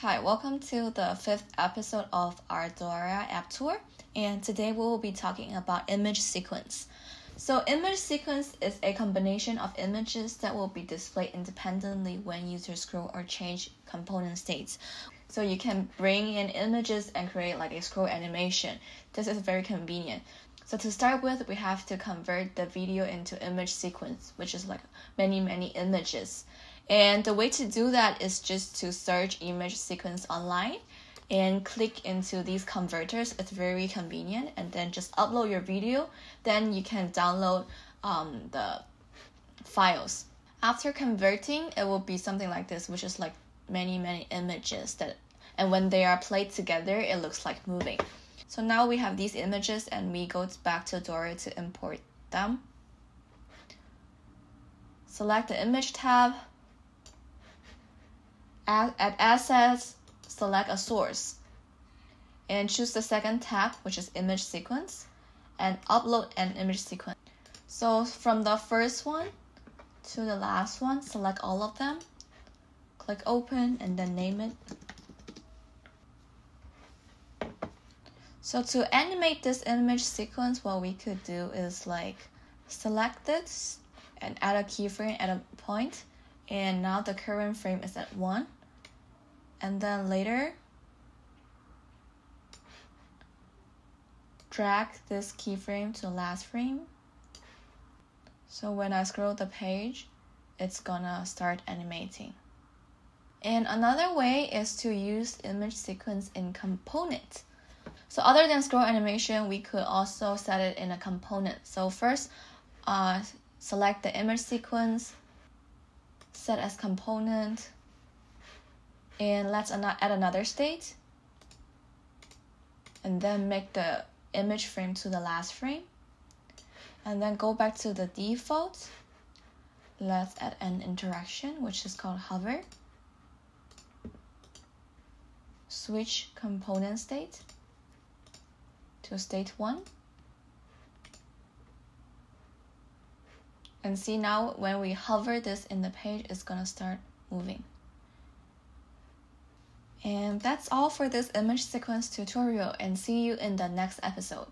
Hi, welcome to the fifth episode of our Dora app tour. And today we will be talking about image sequence. So, image sequence is a combination of images that will be displayed independently when users scroll or change component states. So, you can bring in images and create like a scroll animation. This is very convenient. So, to start with, we have to convert the video into image sequence, which is like many, many images. And the way to do that is just to search image sequence online and click into these converters. It's very convenient. And then just upload your video. Then you can download um, the files. After converting, it will be something like this, which is like many, many images that and when they are played together, it looks like moving. So now we have these images and we go back to Dora to import them. Select the image tab at Assets, select a source, and choose the second tab, which is Image Sequence, and upload an image sequence. So from the first one to the last one, select all of them, click Open, and then name it. So to animate this image sequence, what we could do is like select this and add a keyframe at a point, and now the current frame is at 1 and then later drag this keyframe to last frame. So when I scroll the page it's gonna start animating. And another way is to use image sequence in component so other than scroll animation we could also set it in a component. So first uh, select the image sequence set as component and let's add another state and then make the image frame to the last frame. And then go back to the default. Let's add an interaction which is called hover. Switch component state to state 1 and see now when we hover this in the page it's gonna start moving and that's all for this image sequence tutorial and see you in the next episode.